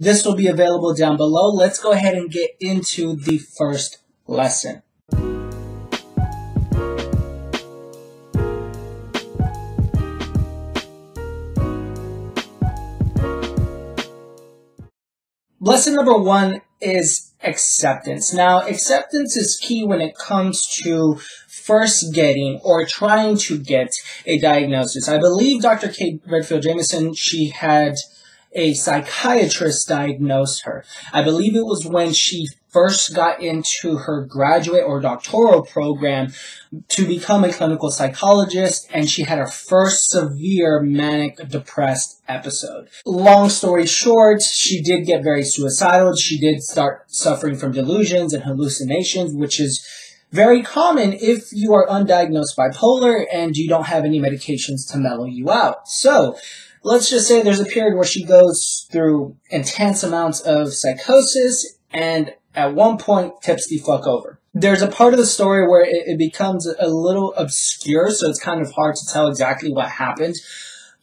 This will be available down below. Let's go ahead and get into the first lesson. Lesson number one is acceptance. Now, acceptance is key when it comes to first getting or trying to get a diagnosis. I believe Dr. Kay Redfield Jamison, she had a psychiatrist diagnosed her. I believe it was when she first got into her graduate or doctoral program to become a clinical psychologist and she had her first severe manic depressed episode. Long story short, she did get very suicidal. She did start suffering from delusions and hallucinations, which is very common if you are undiagnosed bipolar and you don't have any medications to mellow you out. So, let's just say there's a period where she goes through intense amounts of psychosis and at one point tips the fuck over. There's a part of the story where it, it becomes a little obscure, so it's kind of hard to tell exactly what happened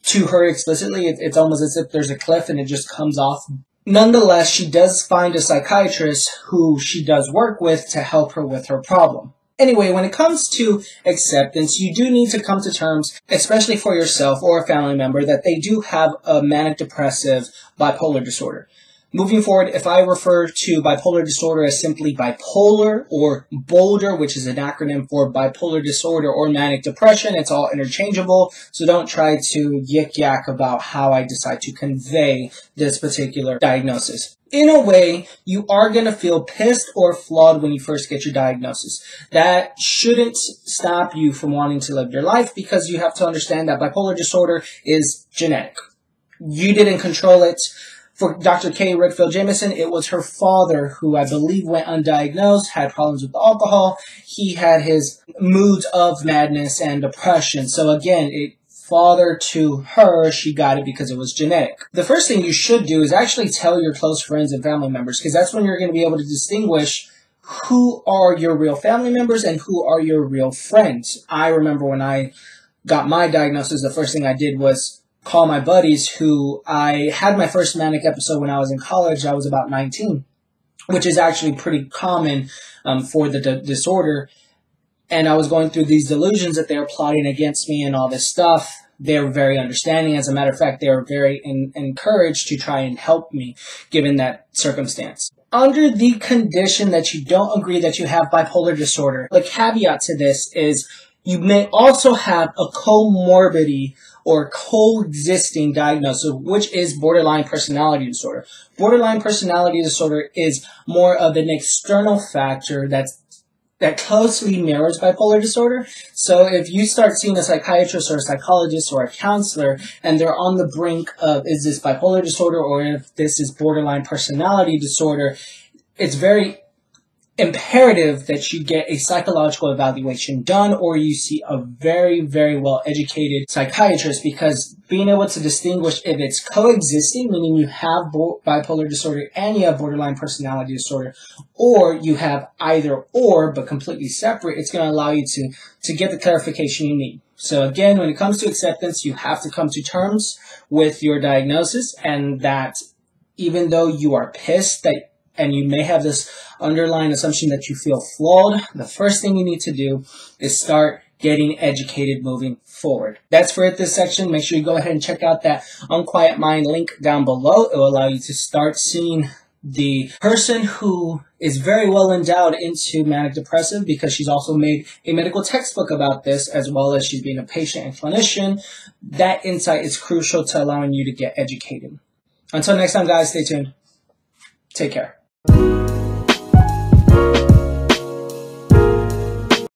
to her explicitly. It, it's almost as if there's a cliff and it just comes off. Nonetheless, she does find a psychiatrist who she does work with to help her with her problem. Anyway, when it comes to acceptance, you do need to come to terms, especially for yourself or a family member, that they do have a manic depressive bipolar disorder. Moving forward, if I refer to bipolar disorder as simply bipolar or bolder, which is an acronym for bipolar disorder or manic depression, it's all interchangeable. So don't try to yik yak about how I decide to convey this particular diagnosis in a way, you are going to feel pissed or flawed when you first get your diagnosis. That shouldn't stop you from wanting to live your life because you have to understand that bipolar disorder is genetic. You didn't control it. For Dr. Kay Redfield Jamison, it was her father who I believe went undiagnosed, had problems with alcohol. He had his moods of madness and depression. So again, it father to her, she got it because it was genetic. The first thing you should do is actually tell your close friends and family members because that's when you're going to be able to distinguish who are your real family members and who are your real friends. I remember when I got my diagnosis, the first thing I did was call my buddies who I had my first manic episode when I was in college. I was about 19, which is actually pretty common um, for the d- disorder and I was going through these delusions that they were plotting against me and all this stuff. They were very understanding. As a matter of fact, they were very in, encouraged to try and help me given that circumstance. Under the condition that you don't agree that you have bipolar disorder, the caveat to this is you may also have a comorbidity or coexisting diagnosis, which is borderline personality disorder. Borderline personality disorder is more of an external factor that's that closely mirrors bipolar disorder. So if you start seeing a psychiatrist or a psychologist or a counselor and they're on the brink of is this bipolar disorder or if this is borderline personality disorder, it's very imperative that you get a psychological evaluation done or you see a very, very well educated psychiatrist because being able to distinguish if it's coexisting, meaning you have bipolar disorder and you have borderline personality disorder, or you have either or but completely separate, it's going to allow you to, to get the clarification you need. So again, when it comes to acceptance, you have to come to terms with your diagnosis and that even though you are pissed that and you may have this underlying assumption that you feel flawed, the first thing you need to do is start getting educated moving forward. That's for it this section. Make sure you go ahead and check out that Unquiet Mind link down below. It will allow you to start seeing the person who is very well endowed into manic depressive because she's also made a medical textbook about this as well as she's being a patient and clinician. That insight is crucial to allowing you to get educated. Until next time, guys, stay tuned. Take care. Thank you.